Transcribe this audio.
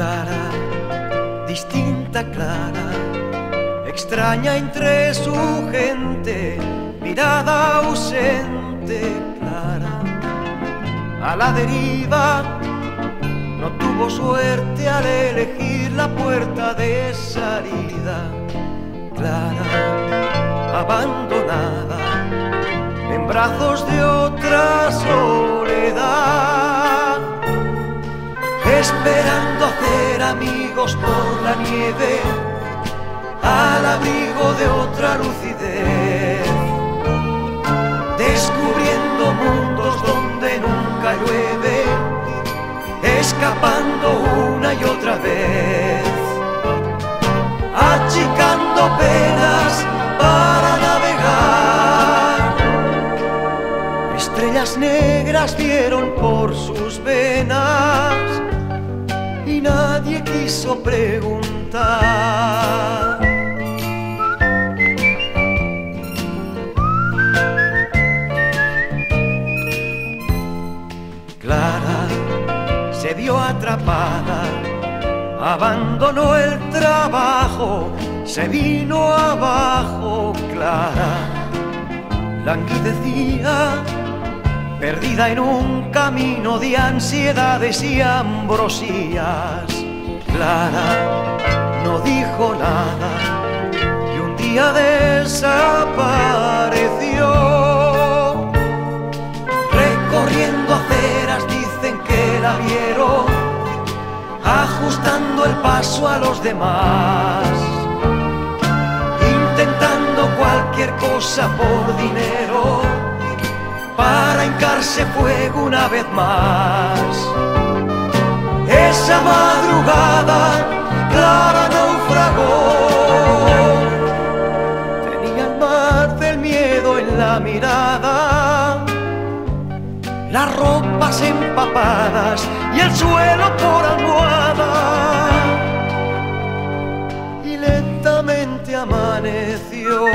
clara, distinta clara, extraña entre su gente, mirada ausente clara, a la deriva. No tuvo suerte al elegir la puerta de salida clara, abandonada, en brazos de otra sola esperando hacer amigos por la nieve al abrigo de otra lucidez, descubriendo mundos donde nunca llueve, escapando una y otra vez, achicando penas para navegar. Estrellas negras vieron por sus venas quiso preguntar. Clara se vio atrapada, abandonó el trabajo, se vino abajo, Clara, languidecía, perdida en un camino de ansiedades y ambrosías. Clara no dijo nada y un día desapareció. Recorriendo aceras dicen que la vieron ajustando el paso a los demás intentando cualquier cosa por dinero para hincarse fuego una vez más esa madrugada Clara naufragó tenía el mar del miedo en la mirada las ropas empapadas y el suelo por almohada. Y lentamente amaneció.